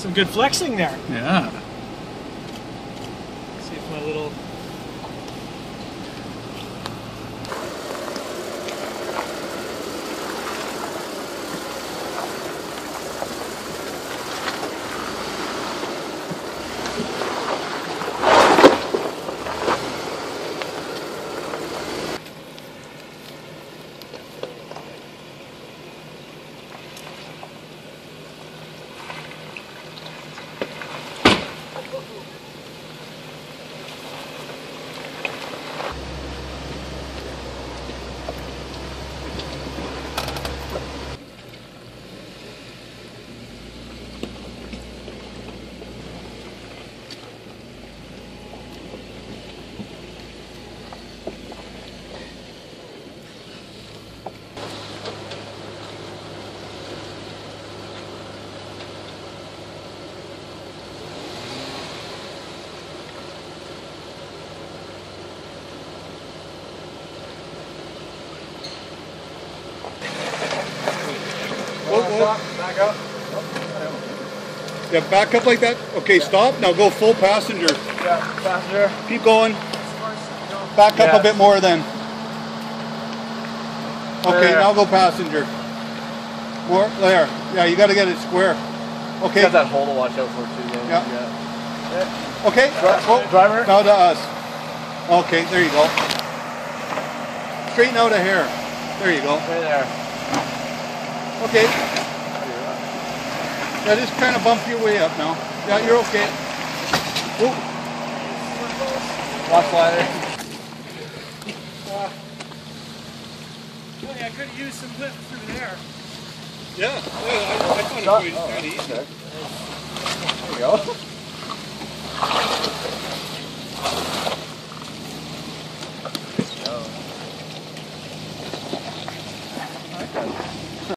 Some good flexing there. Yeah. Whoa. Back up. Yeah, back up like that. Okay, stop. Now go full passenger. Yeah, passenger. Keep going. Back up Yeah. a bit more then. Okay, There. now go passenger. More there. Yeah, you got to get it square. Okay. Got that hole to watch out for too. Though. Yeah. Okay. Dri- uh, Oh, driver? Now to us. Okay, there you go. Straighten out a hair. There you go. Right there. Okay. Now just kind of bump your way up now. Yeah, you're okay. Whoop. watch ladder. Uh, I could have used some lift through there. Yeah, yeah I, I found Stop. it pretty, pretty easy. Oh, okay. There you go.